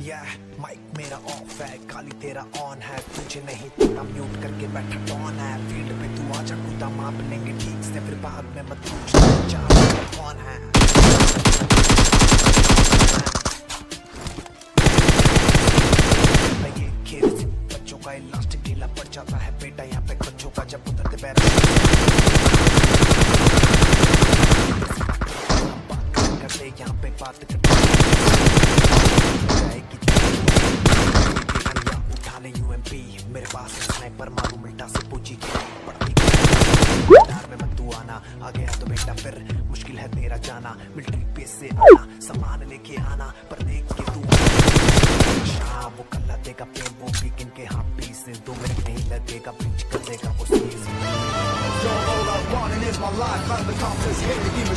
मेरा ऑफ़ है, काली तेरा ऑन है, तुझे नहीं पता म्यूट करके बैठा कौन है। फ़ील्ड पे तू आजा कूदा माप लेंगे ठीक से, फिर बाद में मत पूछ जा कौन है? ये बच्चों का इलास्टिक ढीला पड़ जाता है। मेरे दो मिनट नहीं लगेगा देगा life. I'm the confidence here to give a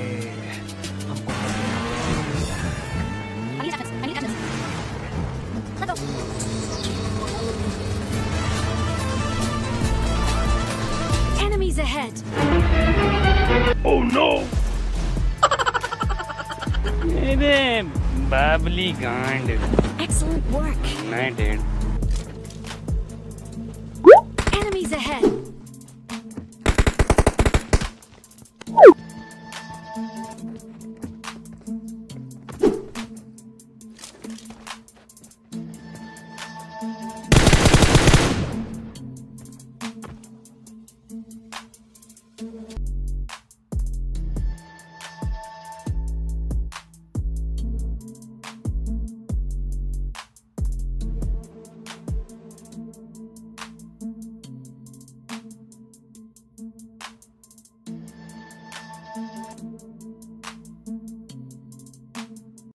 ahead. Oh no! Maybe bubbly kind. Excellent work. I dude. Enemies ahead.